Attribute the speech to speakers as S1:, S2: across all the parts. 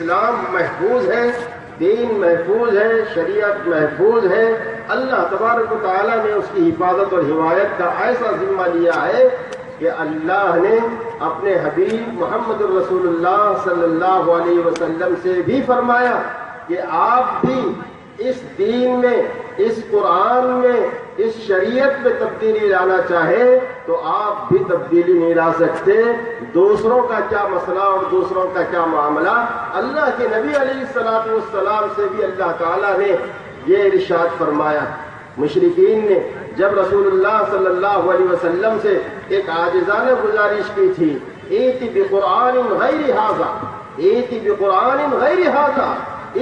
S1: اسلام محفوظ ہے، دین محفوظ ہے، شریعت محفوظ ہے۔ اللہ تبارک و تعالیٰ نے اس کی حفاظت اور حمایت کا ایسا ذمہ لیا ہے کہ اللہ نے اپنے حبیب محمد الرسول اللہ صلی اللہ علیہ وسلم سے بھی فرمایا کہ آپ بھی اس دین میں، اس قرآن میں، اس شریعت میں تبدیلی لانا چاہے تو آپ بھی تبدیلی نہیں لا سکتے۔ دوسروں کا کیا مسئلہ اور دوسروں کا کیا معاملہ؟ اللہ کے نبی علیہ السلاط والسلام سے بھی اللہ تعالیٰ نے یہ ارشاد فرمایا۔ مشرقین نے جب رسول اللہ صلی اللہ علیہ وسلم سے ایک آجزانہ گزارش کی تھی، ایتی بقرآن غیر حاضہ ایتی بقرآن غیر حاضہ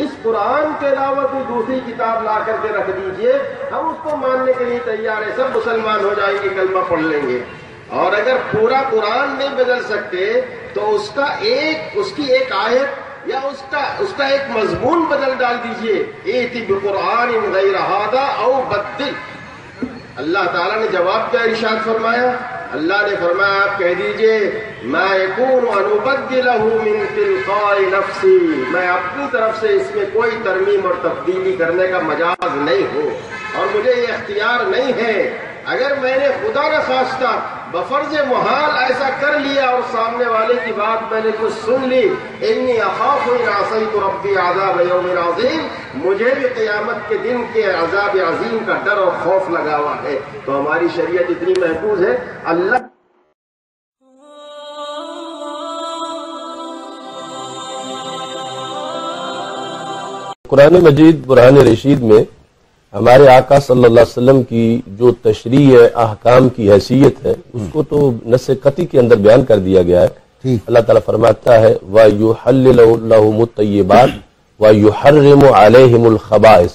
S1: اس قرآن کے علاوہ کوئی دوسری کتاب لا کر کے رکھ دیجیے، ہم اس کو ماننے کے لیے تیار ہیں، سب مسلمان ہو جائیں گے، کلمہ پڑھ لیں گے۔ اور اگر پورا قرآن نہیں بدل سکتے، تو اس کا ایک، اس کی ایک آیت یا اس کا اس کا ایک مضمون بدل ڈال دیجیے۔ ایتی بقرآن غیر او بدل۔ اللہ تعالیٰ نے جواب کا ارشاد فرمایا اللہ نے فرمایا، آپ کہہ دیجیے میں یکون انبدلہ من تلقاء نفسی میں اپنی طرف سے اس میں کوئی ترمیم اور تبدیلی کرنے کا مجاز نہیں ہوں اور مجھے یہ اختیار نہیں ہے۔ اگر میں نے خدا نہ خواستہ بفرض محال ایسا کر لیا اور سامنے والے کی بات میں نے کچھ سن لی۔ انی اخاف ان عصیت ربی عذاب یوم عظیم۔ مجھے بھی قیامت کے دن کے عذاب عظیم کا ڈر اور خوف لگا ہوا ہے۔ تو ہماری شریعت اتنی محفوظ ہے۔ اللہ
S2: قرآن مجید قرآن رشید میں ہمارے آقا صلی اللہ علیہ وسلم کی جو تشریح احکام کی حیثیت ہے اس کو تو نس قطعی کے اندر بیان کر دیا گیا ہے۔ اللہ تعالیٰ فرماتا ہے الْخَبَائِسِ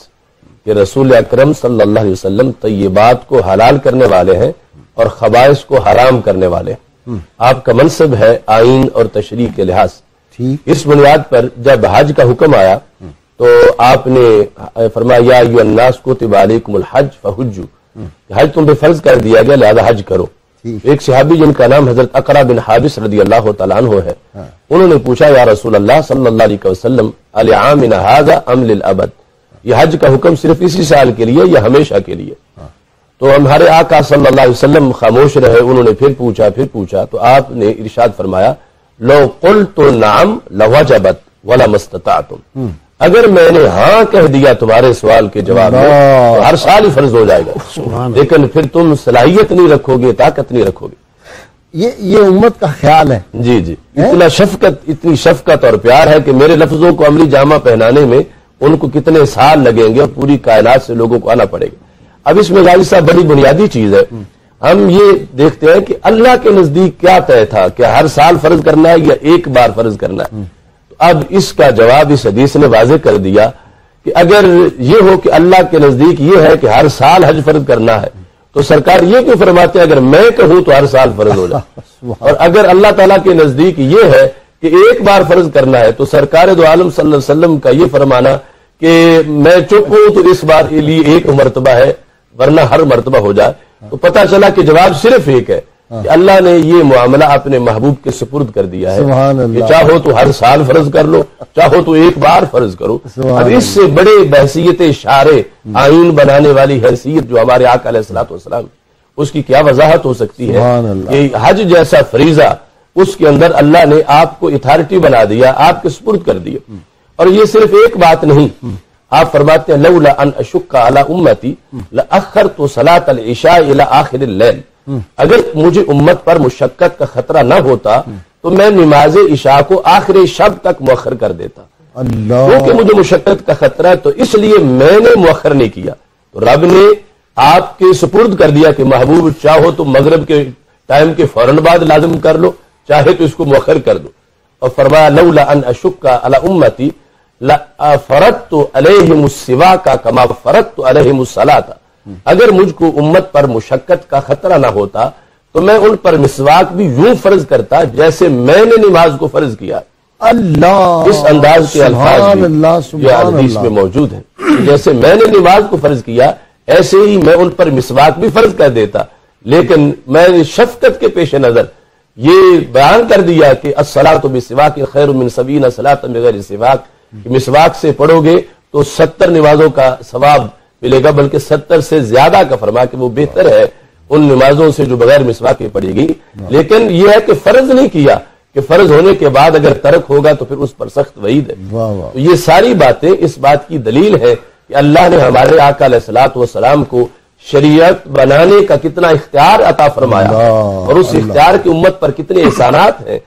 S2: کہ رسول اکرم صلی اللہ علیہ وسلم طیبات کو حلال کرنے والے ہیں اور خبائش کو حرام کرنے والے ہیں۔ آپ کا منصب ہے آئین اور تشریح کے لحاظ۔ اس بنیاد پر جب حج کا حکم آیا تو آپ نے فرمایا یا الناس کتب علیکم الحج فحجو۔ حج تم پہ فرض کر دیا گیا لہذا حج کرو۔ ایک صحابی جن کا نام حضرت اقرا بن حابس رضی اللہ تعالیٰ عنہ ہے انہوں نے پوچھا یا رسول اللہ صلی اللہ علیہ وسلم علی عامن هذا ام للابد؟ یہ حج کا حکم صرف اسی سال کے لیے یا ہمیشہ کے لیے؟ تو ہمارے آقا صلی اللہ علیہ وسلم خاموش رہے انہوں نے پھر پوچھا پھر پوچھا تو آپ نے ارشاد فرمایا لو قلت نعم لوجبت ولا مستطعتم۔ اگر میں نے ہاں کہہ دیا تمہارے سوال کے جواب میں تو ہر سال ہی فرض ہو جائے گا۔ لیکن پھر تم صلاحیت نہیں رکھو گے طاقت نہیں رکھو گے۔
S3: یہ یہ امت کا خیال ہے۔
S2: جی جی۔ اتنا شفقت اتنی شفقت اور پیار ہے کہ میرے لفظوں کو عملی جامہ پہنانے میں ان کو کتنے سال لگیں گے اور پوری کائنات سے لوگوں کو آنا پڑے گا۔ اب اس میں غالب صاحب بڑی بنیادی چیز ہے۔ ہم۔ یہ دیکھتے ہیں کہ اللہ کے نزدیک کیا طے تھا کہ ہر سال فرض کرنا ہے یا ایک بار فرض کرنا ہے۔ تو اب اس کا جواب اس حدیث نے واضح کر دیا کہ اگر یہ ہو کہ اللہ کے نزدیک یہ ہے کہ ہر سال حج فرض کرنا ہے تو سرکار یہ کیوں فرماتے ہیں اگر میں کہوں تو ہر سال فرض ہو جائے؟ اور اگر اللہ تعالیٰ کے نزدیک یہ ہے کہ ایک بار فرض کرنا ہے تو سرکار دو عالم صلی اللہ علیہ وسلم کا یہ فرمانا کہ میں چپ ہوں تو اس بار کے لیے ایک مرتبہ ہے ورنہ ہر مرتبہ ہو جائے۔ تو پتا چلا کہ جواب صرف ایک ہے۔ کہ اللہ نے یہ معاملہ اپنے محبوب کے سپرد کر دیا
S3: سبحان
S2: ہے
S3: اللہ۔
S2: کہ چاہو تو ہر سال فرض کر لو چاہو تو ایک بار فرض کرو۔ اب اس سے بڑے بحثیت اشارے آئین بنانے والی حیثیت جو ہمارے آقا علیہ السلاۃ والسلام اس کی کیا وضاحت ہو سکتی ہے۔ کہ حج جیسا فریضہ اس کے اندر اللہ نے آپ کو اتھارٹی بنا دیا آپ کے سپرد کر دیا۔ اور یہ صرف ایک بات نہیں آپ فرماتے ہیں لولا ان اشک علی امتی لاخرت صلاۃ العشاء الى آخر اللیل۔ اگر مجھے امت پر مشقت کا خطرہ نہ ہوتا تو میں نماز عشاء کو آخر شب تک مؤخر کر دیتا۔
S3: اللہ۔
S2: کیونکہ مجھے مشقت کا خطرہ ہے تو اس لیے میں نے مؤخر نہیں کیا۔ تو رب نے آپ کے سپرد کر دیا کہ محبوب چاہو تو مغرب کے ٹائم کے فوراً بعد لازم کر لو چاہے تو اس کو مؤخر کر دو۔ اور فرمایا لولا ان اشک علی امتی فرت علیہم السوا کا کما فرت علیہم الصلاۃ اگر مجھ کو امت پر مشقت کا خطرہ نہ ہوتا تو میں ان پر مسواک بھی یوں فرض کرتا جیسے میں نے نماز کو فرض کیا۔
S3: اللہ
S2: اس انداز کے الفاظ بھی
S3: اللہ
S2: یہ
S3: سبحان
S2: حدیث میں موجود ہیں۔ جیسے میں نے نماز کو فرض کیا ایسے ہی میں ان پر مسواک بھی فرض کر دیتا۔ لیکن میں نے شفقت کے پیش نظر یہ بیان کر دیا کہ السلاۃ بسواک خیر من سبین السلاۃ بغیر سواک۔ کہ مسواک سے پڑھو گے تو ستر نمازوں کا ثواب ملے گا بلکہ ستر سے زیادہ کا فرما کہ وہ بہتر ہے ان نمازوں سے جو بغیر مسواک کے پڑھی گئی۔ لیکن یہ ہے کہ فرض نہیں کیا کہ فرض ہونے کے بعد اگر ترک ہوگا تو پھر اس پر سخت وعید ہے۔ تو یہ ساری باتیں اس بات کی دلیل ہے کہ اللہ نے ہمارے آقا علیہ السلاۃ والسلام کو شریعت بنانے کا کتنا اختیار عطا فرمایا۔ اور اس اختیار کی امت پر کتنے احسانات ہیں۔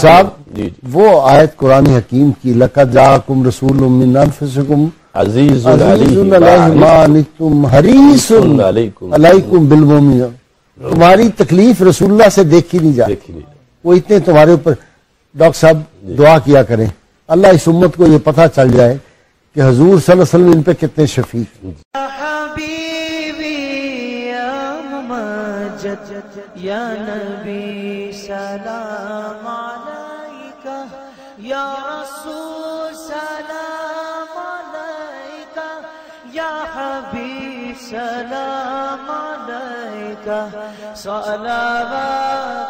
S3: صاحب
S2: جی جی۔
S3: وہ آیت قرآن حکیم کی لقد جاءکم رسول من انفسکم
S2: عزیز
S3: حریص
S2: علیکم.
S3: تمہاری تکلیف رسول اللہ سے دیکھی نہیں جاتی وہ اتنے تمہارے اوپر ڈاکٹر صاحب دعا کیا کریں. اللہ اس امت کو یہ پتہ چل جائے کہ حضور صلی اللہ علیہ وسلم ان پہ کتنے شفیق
S4: سلام عليك يا رسول یا حبيب سلام علیکہ. صلوات